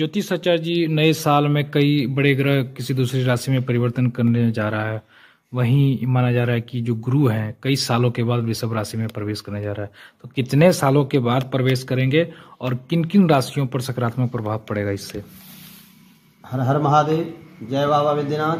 ज्योतिषाचार्य जी नए साल में कई बड़े ग्रह किसी दूसरी राशि में परिवर्तन करने जा रहा है। वहीं माना जा रहा है कि जो गुरु हैं, कई सालों के बाद वृषभ राशि में प्रवेश करने जा रहा है। तो कितने सालों के बाद प्रवेश करेंगे और किन किन राशियों पर सकारात्मक प्रभाव पड़ेगा इससे? हर हर महादेव, जय बाबा विद्यनाथ।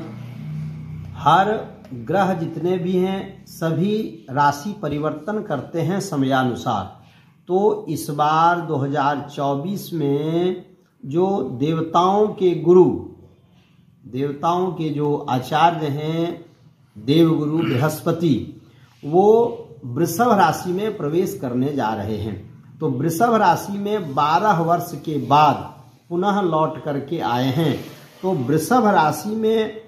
हर ग्रह जितने भी हैं, सभी राशि परिवर्तन करते हैं समयानुसार। तो इस बार 2024 में जो देवताओं के गुरु, देवताओं के जो आचार्य हैं, देवगुरु, बृहस्पति, वो वृषभ राशि में प्रवेश करने जा रहे हैं। तो वृषभ राशि में 12 वर्ष के बाद पुनः लौट करके आए हैं। तो वृषभ राशि में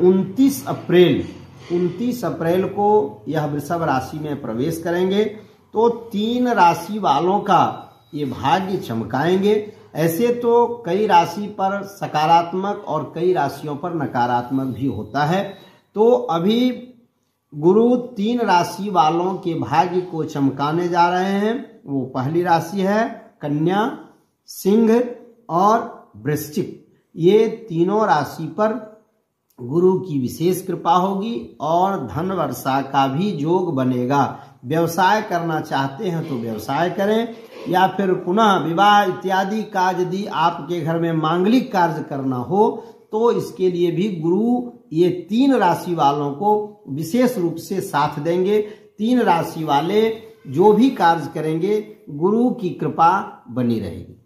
उनतीस अप्रैल 29 अप्रैल को यह वृषभ राशि में प्रवेश करेंगे। तो तीन राशि वालों का ये भाग्य चमकाएँगे। ऐसे तो कई राशि पर सकारात्मक और कई राशियों पर नकारात्मक भी होता है। तो अभी गुरु तीन राशि वालों के भाग्य को चमकाने जा रहे हैं। वो पहली राशि है, कन्या, सिंह और वृश्चिक। ये तीनों राशि पर गुरु की विशेष कृपा होगी और धन वर्षा का भी योग बनेगा। व्यवसाय करना चाहते हैं तो व्यवसाय करें। या फिर पुनः विवाह इत्यादि का यदि आपके घर में मांगलिक कार्य करना हो तो इसके लिए भी गुरु ये तीन राशि वालों को विशेष रूप से साथ देंगे। तीन राशि वाले जो भी कार्य करेंगे, गुरु की कृपा बनी रहेगी।